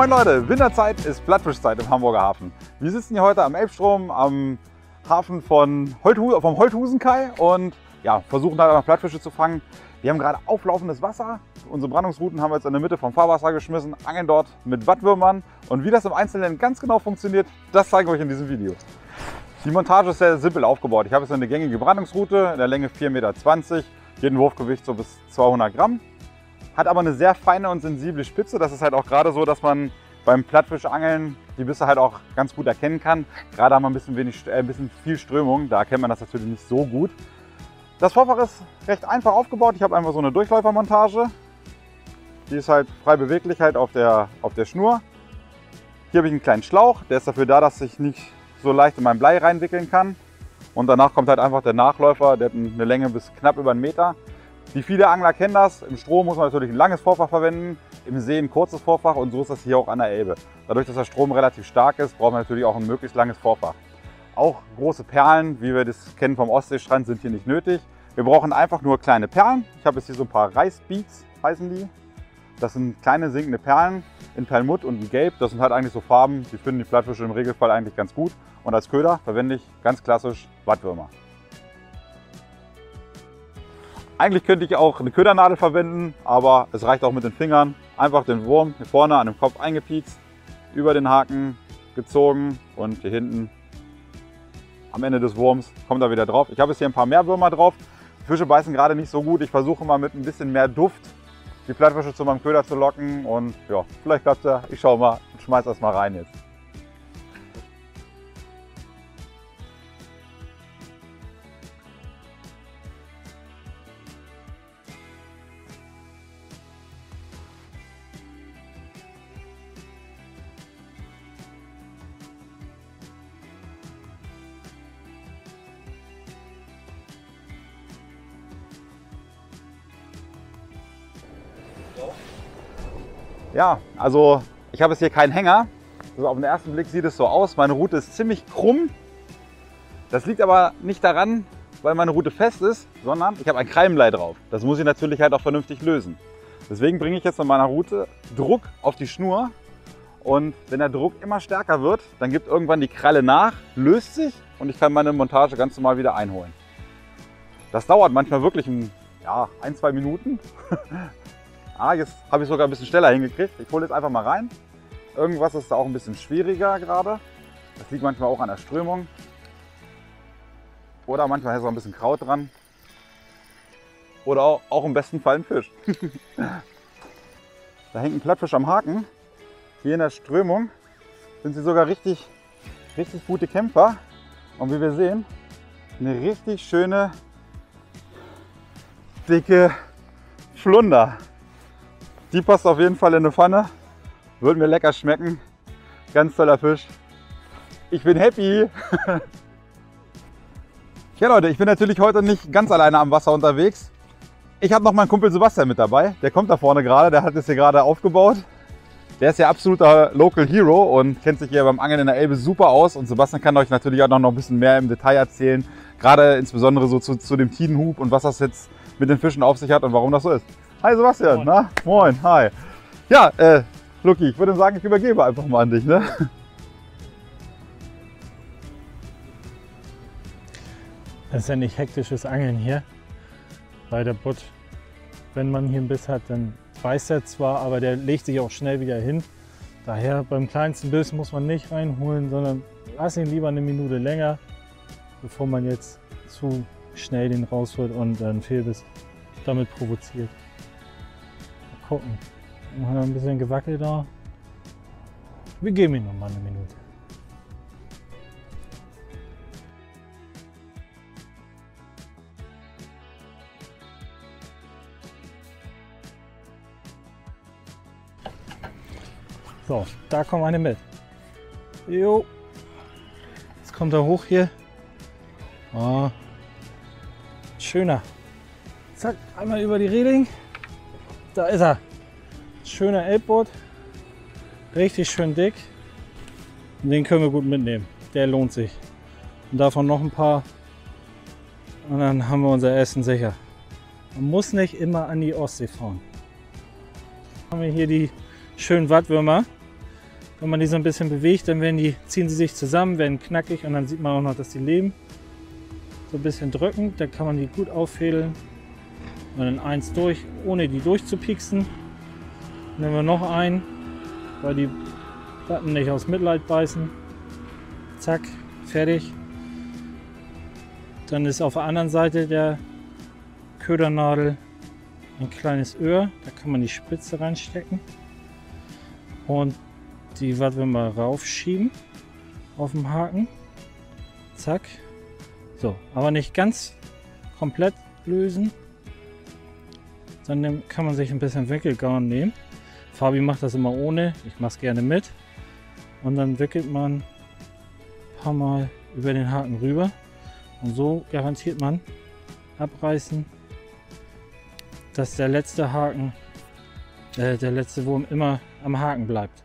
Moin Leute, Winterzeit ist Plattfischzeit im Hamburger Hafen. Wir sitzen hier heute am Elbstrom am Hafen von Holthu vom Holthusenkai und ja, versuchen da noch Plattfische zu fangen. Wir haben gerade auflaufendes Wasser. Unsere Brandungsrouten haben wir jetzt in der Mitte vom Fahrwasser geschmissen, angeln dort mit Wattwürmern. Und wie das im Einzelnen ganz genau funktioniert, das zeige ich euch in diesem Video. Die Montage ist sehr simpel aufgebaut. Ich habe jetzt eine gängige Brandungsroute in der Länge 4,20 Meter, jeden Wurfgewicht so bis 200 Gramm. Hat aber eine sehr feine und sensible Spitze. Das ist halt auch gerade so, dass man beim Plattfischangeln die Bisse halt auch ganz gut erkennen kann. Gerade haben wir ein bisschen, wenig, äh, ein bisschen viel Strömung, da erkennt man das natürlich nicht so gut. Das Vorfach ist recht einfach aufgebaut. Ich habe einfach so eine Durchläufermontage. Die ist halt frei beweglich halt auf der, auf der Schnur. Hier habe ich einen kleinen Schlauch, der ist dafür da, dass ich nicht so leicht in mein Blei reinwickeln kann. Und danach kommt halt einfach der Nachläufer, der hat eine Länge bis knapp über einen Meter. Wie viele Angler kennen das, im Strom muss man natürlich ein langes Vorfach verwenden, im See ein kurzes Vorfach und so ist das hier auch an der Elbe. Dadurch, dass der Strom relativ stark ist, braucht man natürlich auch ein möglichst langes Vorfach. Auch große Perlen, wie wir das kennen vom Ostseestrand, sind hier nicht nötig. Wir brauchen einfach nur kleine Perlen. Ich habe jetzt hier so ein paar Reisbeats, heißen die. Das sind kleine sinkende Perlen in Perlmutt und in Gelb. Das sind halt eigentlich so Farben, die finden die Plattfische im Regelfall eigentlich ganz gut. Und als Köder verwende ich ganz klassisch Wattwürmer. Eigentlich könnte ich auch eine Ködernadel verwenden, aber es reicht auch mit den Fingern. Einfach den Wurm hier vorne an dem Kopf eingepiekst, über den Haken gezogen und hier hinten am Ende des Wurms kommt er wieder drauf. Ich habe jetzt hier ein paar Meerwürmer drauf. Die Fische beißen gerade nicht so gut. Ich versuche mal mit ein bisschen mehr Duft die Plattfische zu meinem Köder zu locken und ja, vielleicht klappt ja. Ich schaue mal und schmeiß das mal rein jetzt. Ja, also ich habe jetzt hier keinen Hänger. Also auf den ersten Blick sieht es so aus. Meine Route ist ziemlich krumm. Das liegt aber nicht daran, weil meine Route fest ist, sondern ich habe ein Kreimblei drauf. Das muss ich natürlich halt auch vernünftig lösen. Deswegen bringe ich jetzt mit meiner Route Druck auf die Schnur. Und wenn der Druck immer stärker wird, dann gibt irgendwann die Kralle nach, löst sich und ich kann meine Montage ganz normal wieder einholen. Das dauert manchmal wirklich ein, ja, ein, zwei Minuten. Ah, jetzt habe ich sogar ein bisschen schneller hingekriegt. Ich hole jetzt einfach mal rein. Irgendwas ist da auch ein bisschen schwieriger gerade. Das liegt manchmal auch an der Strömung. Oder manchmal ist auch ein bisschen Kraut dran. Oder auch, auch im besten Fall ein Fisch. da hängt ein Plattfisch am Haken. Hier in der Strömung sind sie sogar richtig, richtig gute Kämpfer. Und wie wir sehen, eine richtig schöne, dicke Flunder. Die passt auf jeden Fall in eine Pfanne. Wird mir lecker schmecken. Ganz toller Fisch. Ich bin happy. ja Leute, ich bin natürlich heute nicht ganz alleine am Wasser unterwegs. Ich habe noch meinen Kumpel Sebastian mit dabei. Der kommt da vorne gerade, der hat es hier gerade aufgebaut. Der ist ja absoluter Local Hero und kennt sich hier beim Angeln in der Elbe super aus. Und Sebastian kann euch natürlich auch noch ein bisschen mehr im Detail erzählen. Gerade insbesondere so zu, zu dem Tidenhub und was das jetzt mit den Fischen auf sich hat und warum das so ist. Hi Sebastian, Moin. na? Moin, hi. Ja, äh, Lucky, ich würde sagen, ich übergebe einfach mal an dich, ne? Das ist ja nicht hektisches Angeln hier bei der Butt. Wenn man hier einen Biss hat, dann beißt er zwar, aber der legt sich auch schnell wieder hin. Daher beim kleinsten Biss muss man nicht reinholen, sondern lass ihn lieber eine Minute länger, bevor man jetzt zu schnell den rausholt und einen Fehlbiss damit provoziert gucken. Ein bisschen gewackelt da. Wir geben ihm noch mal eine Minute. So, da kommt eine mit. Jo. Jetzt kommt er hoch hier. Oh. Schöner. Zack, einmal über die Reling. Da ist er. Schöner Elbboot. Richtig schön dick. Den können wir gut mitnehmen. Der lohnt sich. Und davon noch ein paar. Und dann haben wir unser Essen sicher. Man muss nicht immer an die Ostsee fahren. Haben wir hier die schönen Wattwürmer. Wenn man die so ein bisschen bewegt, dann werden die, ziehen sie sich zusammen, werden knackig und dann sieht man auch noch, dass die leben. So ein bisschen drücken, dann kann man die gut auffädeln. Und dann eins durch, ohne die durchzupieksen. Nehmen wir noch einen, weil die Platten nicht aus Mitleid beißen. Zack, fertig. Dann ist auf der anderen Seite der Ködernadel ein kleines Öhr. Da kann man die Spitze reinstecken. Und die warten wir mal raufschieben auf dem Haken. Zack. So, aber nicht ganz komplett lösen. Dann kann man sich ein bisschen Wickelgarn nehmen. Fabi macht das immer ohne. Ich mache es gerne mit. Und dann wickelt man ein paar Mal über den Haken rüber. Und so garantiert man abreißen, dass der letzte Haken, äh, der letzte Wurm immer am Haken bleibt.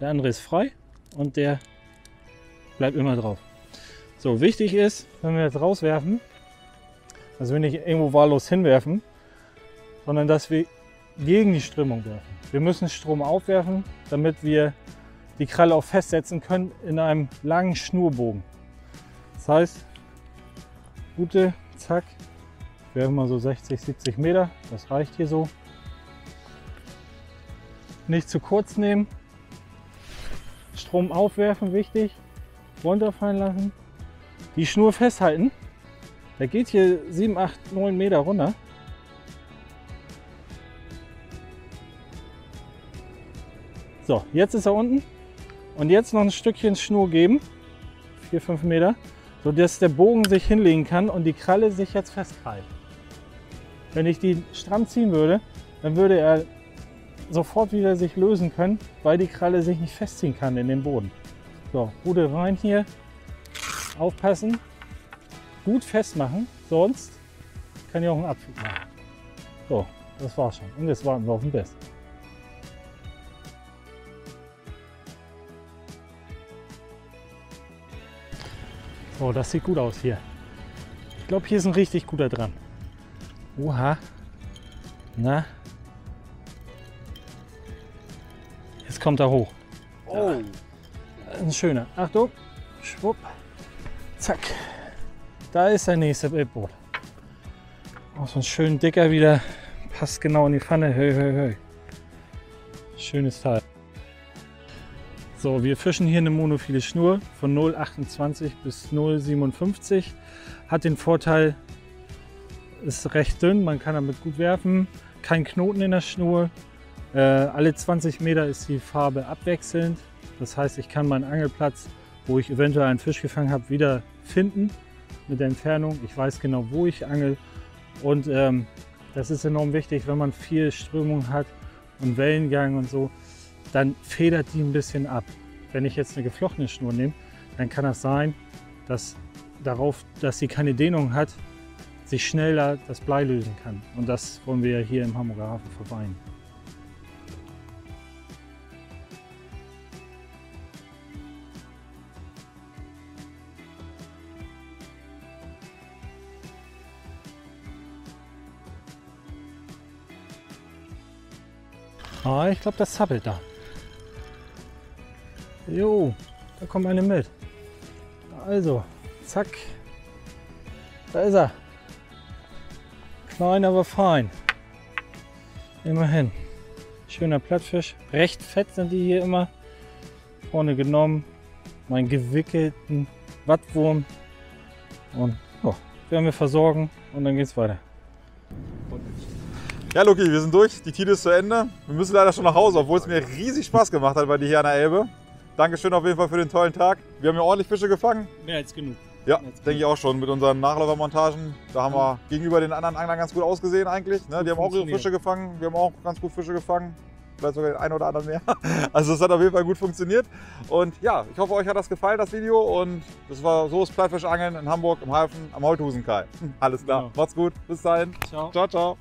Der andere ist frei und der bleibt immer drauf. So, wichtig ist, wenn wir jetzt rauswerfen, dass wir nicht irgendwo wahllos hinwerfen, sondern dass wir gegen die Strömung werfen. Wir müssen Strom aufwerfen, damit wir die Kralle auch festsetzen können in einem langen Schnurbogen. Das heißt, gute, zack, werfen wir so 60, 70 Meter, das reicht hier so. Nicht zu kurz nehmen, Strom aufwerfen, wichtig. Runterfallen lassen. Die Schnur festhalten. Der geht hier 7, 8, 9 Meter runter. So, jetzt ist er unten. Und jetzt noch ein Stückchen Schnur geben. 4, 5 Meter. So dass der Bogen sich hinlegen kann und die Kralle sich jetzt festkrallt. Wenn ich die stramm ziehen würde, dann würde er sofort wieder sich lösen können, weil die Kralle sich nicht festziehen kann in den Boden. So, Rudel rein hier, aufpassen, gut festmachen, sonst kann ich auch einen Abflug machen. So, das war's schon. Und jetzt warten wir auf den Biss. So, das sieht gut aus hier. Ich glaube, hier ist ein richtig guter dran. Oha. Na, Jetzt kommt er hoch. Oh. Ein schöner. Achtung. Schwupp. Zack. Da ist der nächste Bildboot. Auch so ein schön dicker wieder. Passt genau in die Pfanne. Hö, hö, hö. Schönes Teil. So, wir fischen hier eine monophile Schnur von 0,28 bis 0,57. Hat den Vorteil, ist recht dünn, man kann damit gut werfen. Kein Knoten in der Schnur, äh, alle 20 Meter ist die Farbe abwechselnd. Das heißt, ich kann meinen Angelplatz, wo ich eventuell einen Fisch gefangen habe, wieder finden mit der Entfernung. Ich weiß genau, wo ich angel. Und ähm, das ist enorm wichtig, wenn man viel Strömung hat und Wellengang und so, dann federt die ein bisschen ab. Wenn ich jetzt eine geflochtene Schnur nehme, dann kann das sein, dass darauf, dass sie keine Dehnung hat, sich schneller das Blei lösen kann. Und das wollen wir hier im Hamburger Hafen vermeiden. Ah, ich glaube, das zappelt da. Jo, da kommt eine mit. Also, zack. Da ist er. Klein, aber fein. Immerhin. Schöner Plattfisch. Recht fett sind die hier immer. Vorne genommen. Mein gewickelten Wattwurm. Und oh, werden wir versorgen und dann geht's weiter. Ja, Luki, wir sind durch. Die Tide ist zu Ende. Wir müssen leider schon nach Hause, obwohl es mir riesig Spaß gemacht hat bei dir hier an der Elbe. Dankeschön auf jeden Fall für den tollen Tag. Wir haben ja ordentlich Fische gefangen. Mehr als genug. Ja, denke ich auch schon. Mit unseren Nachläufermontagen. Da haben wir gegenüber den anderen Anglern ganz gut ausgesehen eigentlich. Ne? Die haben auch ihre Fische gefangen. Wir haben auch ganz gut Fische gefangen. Vielleicht sogar den einen oder anderen mehr. Also es hat auf jeden Fall gut funktioniert. Und ja, ich hoffe, euch hat das gefallen, das Video. Und das war so ist Plattfischangeln in Hamburg im Hafen am Holthusenkai. Alles klar. Ja. Macht's gut. Bis dahin. Ciao, ciao. ciao.